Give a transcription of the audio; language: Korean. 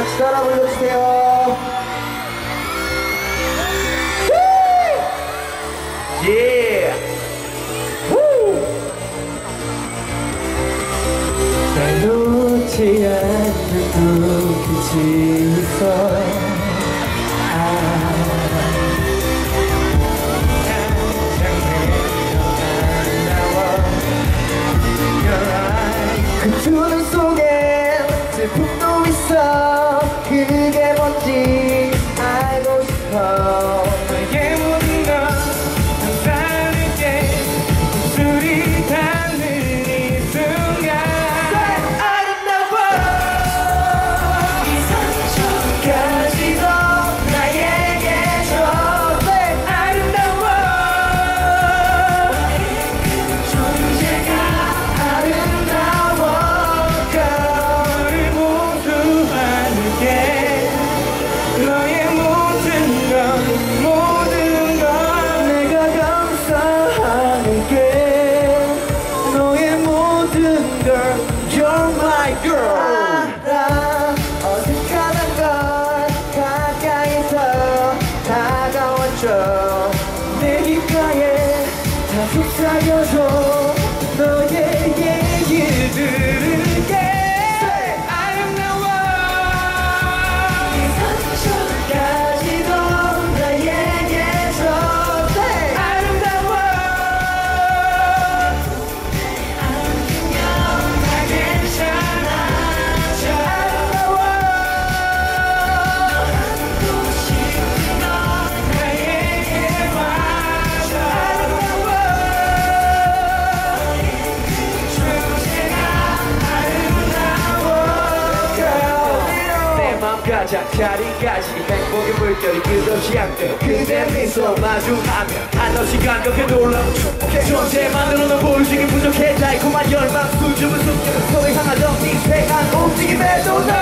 같이 따라 불러주세요. 예! 날 놓지 않는 눈빛이 그두눈 속에 슬픔도 있어 속삭 가장 자리까지. 행복의 물결이 끝없이 향돼 그대 미소 마주하면 한없이 감격해 놀라운 축복해. 존재만으로는 보여주기 부족해. 달콤한 열망 수줍은 숨기는 소리 향하던 미세한 움직임에도 나